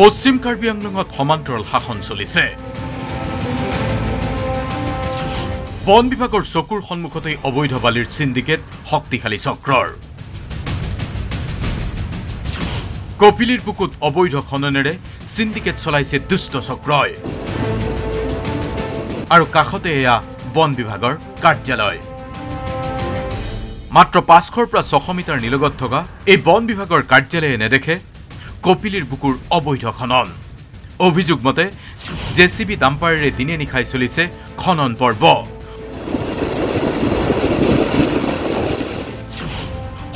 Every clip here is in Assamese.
পশ্চিম কাৰ্বি আংলঙত সমান্তৰাল শাসন চলিছে। বন বিভাগৰ চকুৰ সন্মুখতেই অবৈধ বালিৰ চিণ্ডিকেট শক্তিশালী চক্ৰৰ। কপিলীৰ বুকুত অবৈধ খননেৰে চিণ্ডিকেট চলাইছে দুষ্ট চক্ৰই। আৰু কাষতে এয়া বন বিভাগৰ কাৰ্যালয়। মাত্ৰ পাঁচশৰ পৰা ছশ মিটাৰ নিলগত থকা এই বন বিভাগৰ কাৰ্যালয়ে নেদেখে কপিলীৰ বুকুৰ অবৈধ খনন। অভিযোগ মতে জে চি বি ডাম্পাৰেৰে দিনে নিশাই চলিছে খনন পৰ্ব।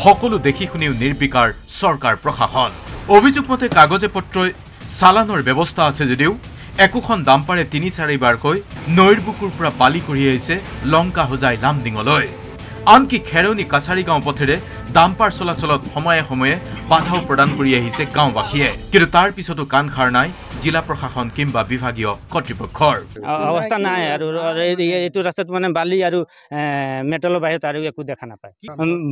সকলো দেখি শুনিও নিৰ্বিকাৰ চৰকাৰ প্ৰশাসন। অভিযোগ মতে কাগজে পত্ৰই চালানৰ ব্যৱস্থা আছে যদিও একোখন ডাম্পাৰে তিনি চাৰিবাৰকৈ নৈৰ বুকুৰ পৰা বালি কঢ়িয়াইছে লংকা হোজাই লামডিঙলৈ। আনকি খেৰণি কাছাৰী গাঁও পথেৰে ডাম্পাৰ চলাচলত সময়ে সময়ে বাধাও প্ৰদান কৰি আহিছে গাঁওবাসীয়ে। কিন্তু তাৰ পিছতো কাণ সাৰ নাই জিলা প্ৰশাসন কিংবা বিভাগীয় কৰ্তৃপক্ষৰ। অৱস্থা নাই আৰু আৰু এই- এইটো ৰাস্তাত মানে বালি আৰু মেটেলৰ বাহিৰত আৰু একো দেখা নাপায়।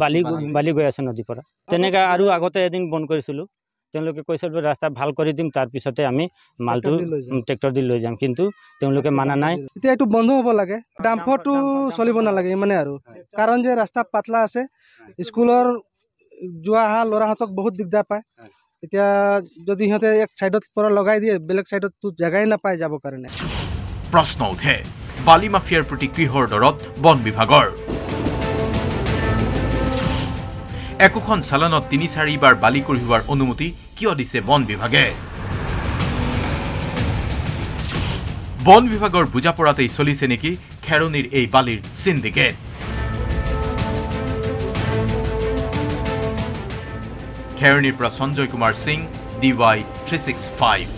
বালি? বালি গৈ আছে নদীৰ পৰা। তেনেকৈ আৰু আগতে এদিন বন্ধ কৰিছিলোঁ। তেওঁলোকে কৈছিল যে ৰাস্তা ভাল কৰি দিম তাৰপিছতে আমি মালটো ট্ৰেক্টৰ দি লৈ যাম। উম, ট্ৰেক্টৰ দি লৈ যাম। কিন্তু তেওঁলোকে মানা নাই। এতিয়া এইটো বন্ধ হ'ব লাগে। ডাম্পৰটো চলিব নালাগে ইমানে আৰু। কাৰণ যে ৰাস্তা পাতলা আছে স্কুলৰ যোৱা অহা ল'ৰাহঁতক বহুত দিগদাৰ পায়। এতিয়া যদি সিহঁতে এক ছাইডত পৰা লগাই দিয়ে বেলেগ ছাইডততো জেগাই নাপায় যাবৰ কাৰণে। প্ৰশ্ন উঠে বালি মাফিয়াৰ প্ৰতি কিহৰ দৰত বন বিভাগৰ। একোখন চালানত তিনি চাৰিবাৰ বালি কঢ়িওৱাৰ অনুমতি কিয় দিছে বন বিভাগে? বন বিভাগৰ বুজা পৰাতেই চলিছে নেকি খেৰণিৰ এই বালিৰ চিণ্ডিকেট খেৰণিৰ পৰা Sanjay Kumar Singh D Y three six five.